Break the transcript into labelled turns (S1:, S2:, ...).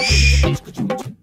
S1: Hey!